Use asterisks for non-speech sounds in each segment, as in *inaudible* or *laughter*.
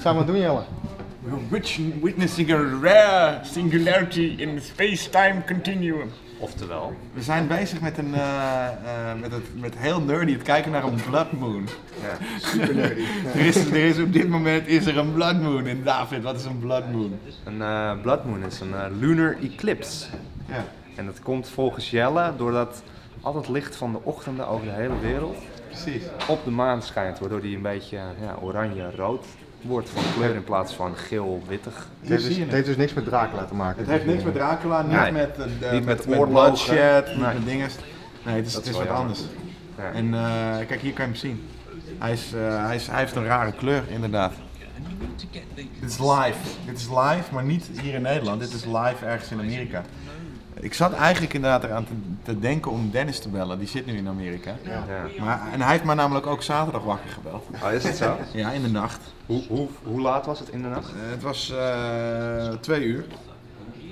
zijn we doen, Jelle? We're witnessing a rare singularity in the space-time continuum. Oftewel, We zijn bezig met een, eh, eh, met, het, met heel nerdy het kijken naar een blood moon. *laughs* Super nerdy. Er is, er is op dit moment is er een blood moon. En David, wat is een blood moon? een eh, blood moon is een eh, lunar eclipse. Ja. En dat komt volgens Jelle doordat al het licht van de ochtenden over de hele wereld Precies. op de maan schijnt, waardoor die een beetje ja, oranje-rood wordt van kleur in plaats van geel-wittig. Het heeft, dus, het heeft dus niks met Dracula te maken. Het heeft niks met Dracula, niet Nee. met, de, Niet met met oorlogen. bloodshed, niet met dingen. Nee, het is, het is wat jammer. anders. Ja. En eh, kijk, hier kan je hem zien. Hij, is, eh, hij, is, hij heeft een rare kleur, inderdaad. Dit is live. Dit is live, maar niet hier in Nederland. Dit is live ergens in Amerika. Ik zat eigenlijk inderdaad eraan te, te denken om Dennis te bellen. Die zit nu in Amerika. Ja. Maar, en hij heeft me namelijk ook zaterdag wakker gebeld. Oh, is het zo? Ja, in de nacht. hoe, hoe, hoe laat was het in de nacht? Eh, het was eh, twee uur.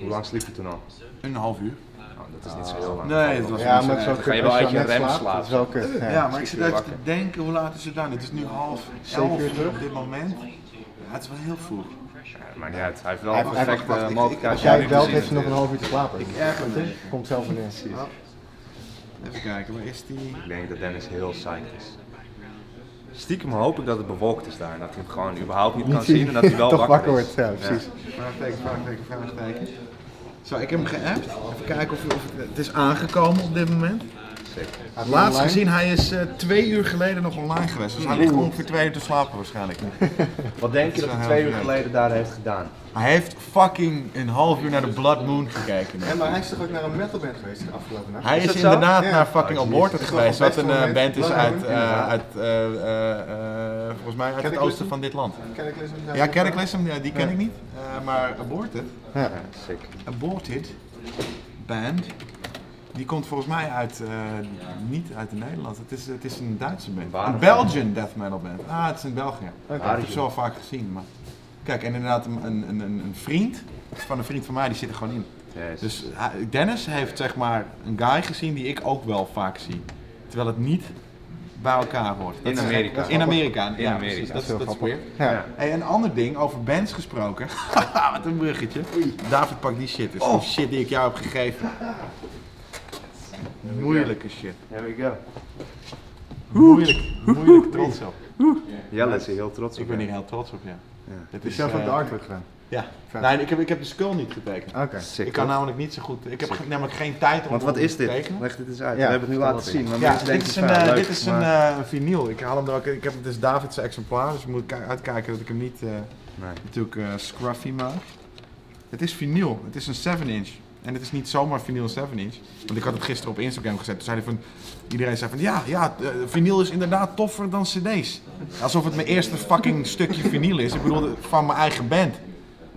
Hoe lang sliep je toen al? Een half uur. Oh, dat is niet zo heel lang. Nee, het was Ja, niet zo maar je wel uit je rem slapen. Dat is wel kut. Ja. Ja, maar ik zit even te denken, hoe laat is het dan? Het is nu half Zeven elf uur terug? op dit moment. Ja, het is wel heel vroeg. Ja, maakt niet uit. Hij heeft wel Hij- een hij- perfecte mogelijkheid. Als jij belt, heeft ze nog een half uur te slapen. Ik erger me. Komt zelf weer neer. Even kijken, waar is die? Ik denk dat Dennis heel psyched is. Stiekem hoop ik dat het bewolkt is daar en dat hij hem gewoon überhaupt niet kan *laughs* zien en dat hij wel *laughs* wakker, wakker wordt. Ja, precies. Vraagteken, vraagteken, vraagteken. Zo, ik heb hem geappt. Even kijken of, of het, het is aangekomen op dit moment. Laatst gezien, hij is eh, twee uur geleden nog online geweest. Dus hij ligt ongeveer twee uur te slapen waarschijnlijk. *laughs* Wat denk je Dat hij twee uur geleden daar heeft gedaan? Hij heeft fucking een half uur naar de Blood Moon gekeken. Ja, maar hij is toch ook naar een metalband geweest de afgelopen nacht? Hij Is is, dat zo? inderdaad Ja. naar fucking Aborted geweest, wat een eh, band is uit, eh, uit eh, eh, eh, volgens mij uit het oosten van dit land. Ja, Cataclysm, ja, die ken Ja. ik niet, eh, maar Aborted, Ja. Ja, sick. Aborted band, die komt volgens mij uit, eh, niet uit Nederland, het is, het is een Duitse band. Waar? Een Belgian death metal band. Ah, het is in België. Oké. Ik heb het zo vaak gezien, maar... Kijk, en inderdaad een, een, een, een vriend van een vriend van mij, die zit er gewoon in. Dus Dennis heeft zeg maar een guy gezien die ik ook wel vaak zie. Terwijl het niet bij elkaar hoort. Dat In is- Amerika. In Amerika. In ja, Amerika. Dat, is- heel dat is grappig. weird. Ja. Hey, een ander ding, over bands gesproken. *laughs* Wat een bruggetje. David, pak die shit. Dus Oh. die shit die ik jou heb gegeven. Moeilijke shit. Here we go. Moeilijk. Moeilijk *laughs* trots op. Jelle is er heel trots op. Ik ben hier heel trots op, ja. Ja. Het Dus zelf eh, ook de artwork gedaan? Ja. Vet. Nee, ik heb, ik heb de skull niet getekend. Oké. Ik kan namelijk niet zo goed. Ik heb ge- namelijk geen tijd om Want wat om is te dit? tekenen. Leg dit eens uit. Ja, We hebben het nu laten zien, maar Ja, mensen dit is een, eh, leuk, dit is een eh, vinyl. Ik haal hem er ook. Ik heb het is David's exemplaar, dus ik moet ki- uitkijken dat ik hem niet eh, Nee. natuurlijk eh, scruffy maak. Het is vinyl. Het is een 7 inch. En het is niet zomaar vinyl 7 inch. Want ik had het gisteren op Instagram gezet. Toen zei hij van, iedereen zei van ja, ja, eh, vinyl is inderdaad toffer dan cd's. Alsof het mijn eerste fucking stukje vinyl is. Ik bedoel, van mijn eigen band.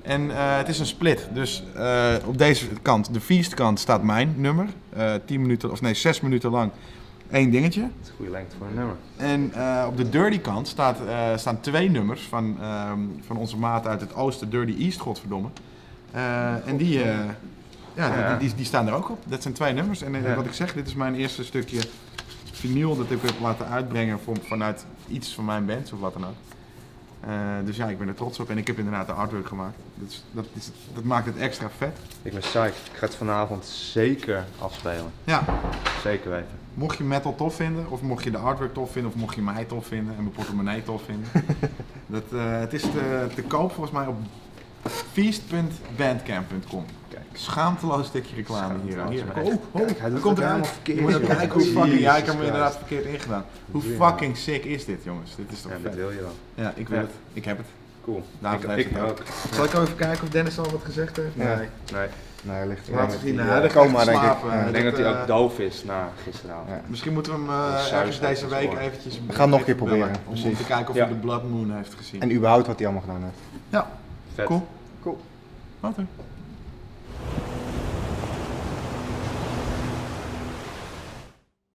En eh, het is een split. Dus eh, op deze kant, de Feast kant, staat mijn nummer. Eh 10 minuten, of nee, 6 minuten lang één dingetje. Het is een goede lengte voor een nummer. En op de Dirty kant staat, staan twee nummers van, ehm, van onze maat uit het oosten, Dirty East, godverdomme. En die, ja. Die, die, die staan er ook op. Dat zijn twee nummers. En eh, wat ik zeg, dit is mijn eerste stukje vinyl dat ik heb laten uitbrengen van, vanuit iets van mijn band of wat dan ook. Eh, dus ja, ik ben er trots op en ik heb inderdaad de artwork gemaakt. Dat, is, dat, is, dat maakt het extra vet. Ik ben psyched. Ik ga het vanavond zeker afspelen. Ja, Zeker weten. mocht je metal tof vinden, of mocht je de artwork tof vinden, of mocht je mij tof vinden en mijn portemonnee tof vinden. *laughs* dat, eh, het is te, te koop volgens mij op feast.bandcamp.com. Schaamteloos stukje reclame hier. Hier. Oh, oh, Kijk, hij doet er komt eruit. helemaal verkeerd, moet kijken hoe fucking... Ja, ik heb hem Jezus inderdaad verkeerd ingedaan. Hoe fucking sick is dit, jongens? Dit is toch Ja, dat vet? wil je wel. Ja, ik wil Ja. het. Ik heb het. Cool. David ik het ook. Zal ik ook even kijken of Dennis al wat gezegd heeft? Nee. Nee. Nee, hij ligt Laten we zien. hij, Nou, eh, hij coma, denk ik. Ik denk dat hij eh, ook doof is na gisteravond. Ja. Misschien moeten we hem eh, ergens deze week eventjes We gaan nog een keer proberen, Om, te kijken of Ja. hij de Blood Moon heeft gezien. En überhaupt wat hij allemaal gedaan heeft. ja, Vet. cool. Cool. Wat er?